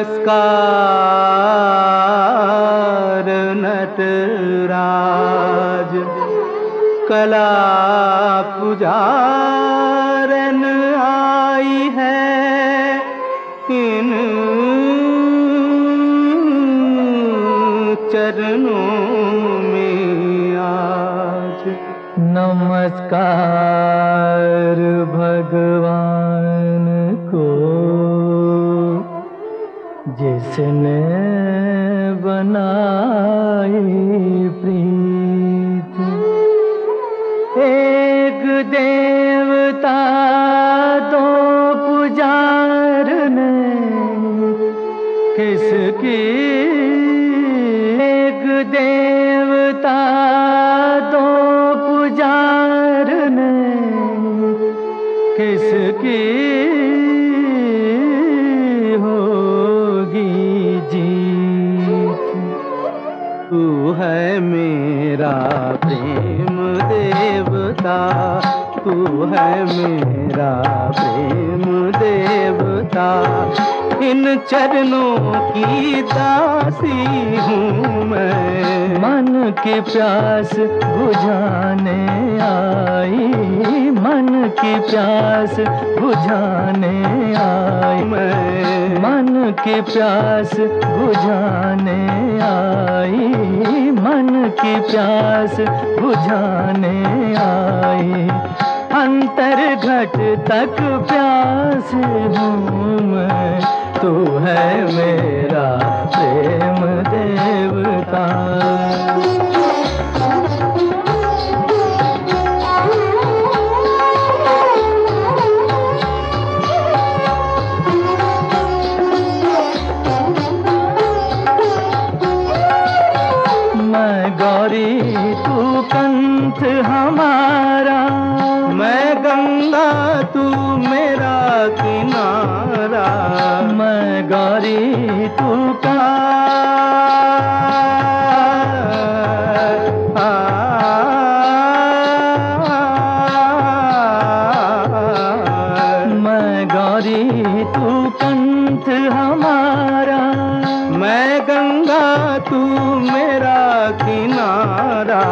नमस्कार नटराज कला पुजारन आई है। इन चरणों में आज नमस्कार। जिसने बनाई प्रीत। एक देवता दो पुजार ने किसकी? एक देवता दो पुजार ने किसकी? देवता इन चरणों की दासी हूँ मैं। मन की प्यास बुझाने आई। मन की प्यास बुझाने आई। मैं। मन की प्यास बुझाने आई। मन की प्यास बुझाने आई। अंतर घट तक प्यास हूँ तू है मेरा प्रेम देवता। गौरी तू का मैं गौरी तू कंठ हमारा मैं गंगा तू मेरा किनारा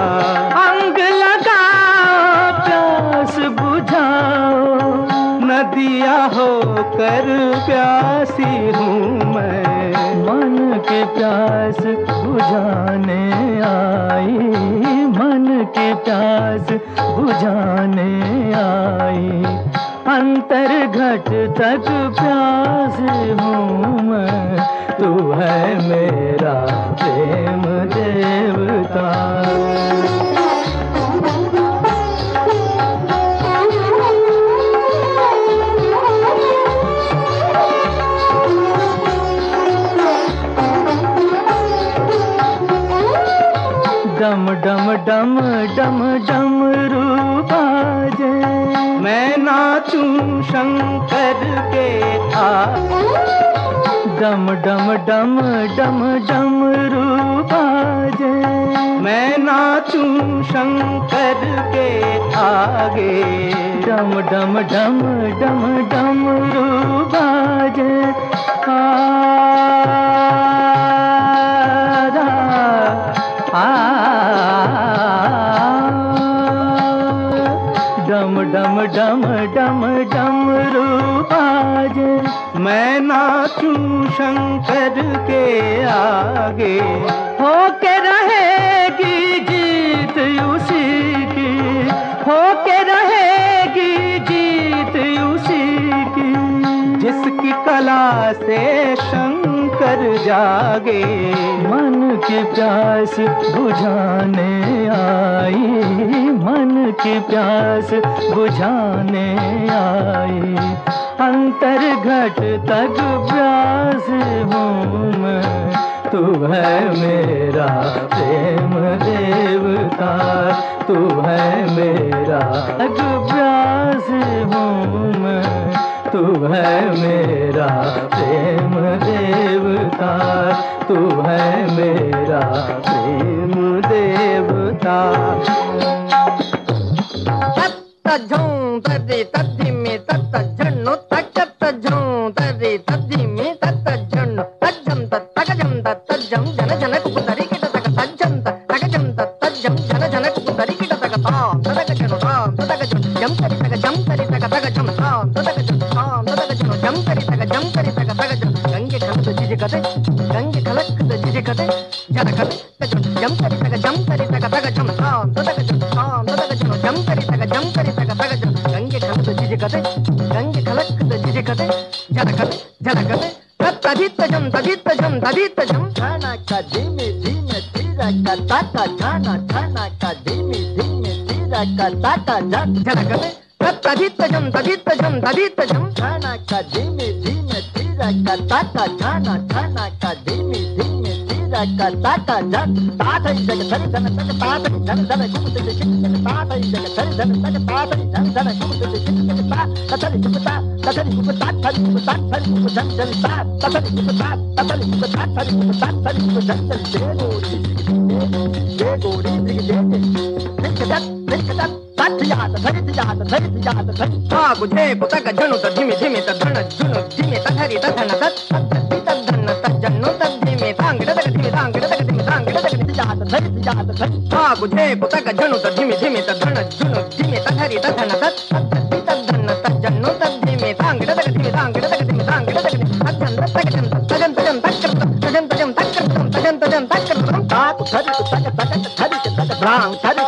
नदिया हो, कर प्यासी हूँ मैं। मन की प्यास बुझाने आई, मन की प्यास बुझाने आई। अंतर घट तक प्यास हूँ मैं, तू है मेरा प्रेम देवता। डम डम डम डम डम रूबाजे मैं नाचूं शंकर के था डम डम डम डम डम रूबाजे मैं नाचूं शंकर के आगे डम डम डम डम डम रूबाजे आ डम डम डम डम रूबाजे मैं नाचूं शंकर के आगे। होके रहेगी जीत उसी की। होके रहेगी जीत उसी की। जिसकी कला से शंकर जागे। मन की प्यास बुझाने आई। की प्यास बुझाने आई। अंतर घट तक प्यास हूँ मैं। तू है मेरा प्रेम देवता। तू है मेरा तक प्यास हूँ मैं। तू है मेरा प्रेम देवता। तू है मेरा प्रेम देवता। झों तरे तद्धि में तत्त झन्नो तकत झों तरे तद्धि में तत्त झन्नो तज्जम तत्तकजम तत्तजम ಝಲಕ್ ಜಿಜಿಕತೆ ಗಂಜ ಖಲಕ್ ಜಿಜಿಕತೆ ಜಲಕತೆ ಜಲಕತೆ ತದಿತ್ತಜಂ ತದಿತ್ತಜಂ ತದಿತ್ತಜಂ ಧನ ಕದಿಮಿ ಧಿಮ ಧಿರ ಕತ ಧನ ಧನ ಕದಿಮಿ ಧಿಮ ಧಿರ ಕತ ಜಲಕತೆ ತದಿತ್ತಜಂ ತದಿತ್ತಜಂ ತದಿತ್ತಜಂ ಧನ ಕದಿಮಿ ಧಿಮ ಧಿರ ಕತ ಧನ taka taka jan tata jaga sari jan taka tata jan jan kum te te shin jan tata jaga sari jan taka tata jan jan kum te te shin jan ta ta sari kum ta ta sari kum ta ta sari kum ta sari kum jan jan ta ta sari kum ta ta sari kum ta sari kum ta sari kum jan jan de go ri de go ri de de de de de ಾ ಗುಜೆ ಪುತಕ ಝನು ತ ಧಿಮಿ ಧಿಮಿ ತ ಧಣ ಝುನು ಧಿಮಿ ತ ಧರಿ ತ ಧಣ ತತ್ चात धत्था गुझे पुतक झनु तधिमि धिमि तधन झुनु धिमि तधरि तधन तत् तद्धि तद्धन तज्जनु तद्धिमि तांग तक धिमि। तांग तक धिमि तांग तक धिमि तज्जन तक जन तजन तजन तक कृतम तजन तजन तक कृतम तजन तजन तक कृतम तात धरि तक तो तक धरि तक तो ब्रां धरि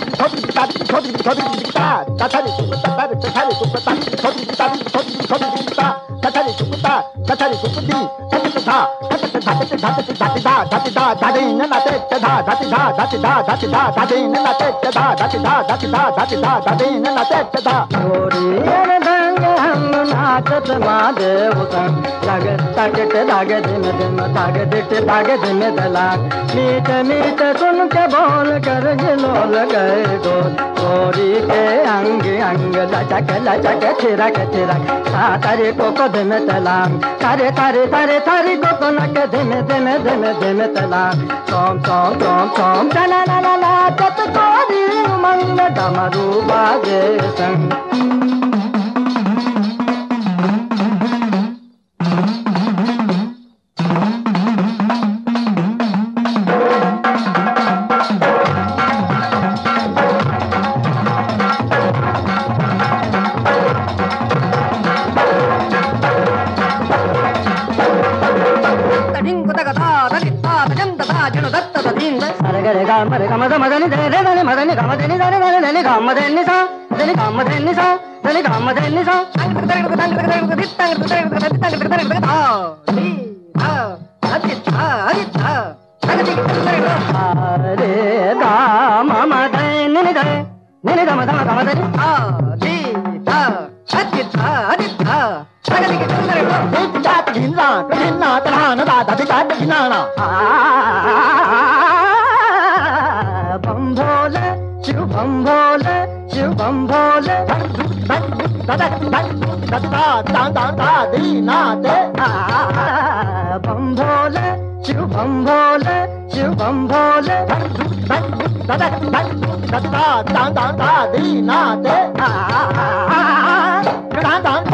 हम महादेव संग लग तगट लाग दिन दिन ताग दिट लाग दिन दला मीठ मीठ सुन के बोल कर गिलोल गए डोल गोरी के अंग अंग लचक लचक थिरक थिरक तारे को को धम तारे तारे तारे तारे को को नक धम धम धम धम तलाम सोम सोम सोम सोम चला ला ला ला चत गोरी मंग डमरू बाजे संग దని ధని దని మదని గమ దని దని దని దని గమ దని సా దని గమ దని సా దని గమ దని సా అరే గమ మదని ని ధని ని గమ గమ గమ దని ఆ ది తా అతి తా అతి తా సగదికి తొందరగా జిన్నా జిన్నా తరహన దాదా దాదా జిన్నానా ఆ दा दा दा दा दी ना दे बम भोले शिव बम भोले शिव बम भोले दा दा दा दा दा दी ना दे दा दा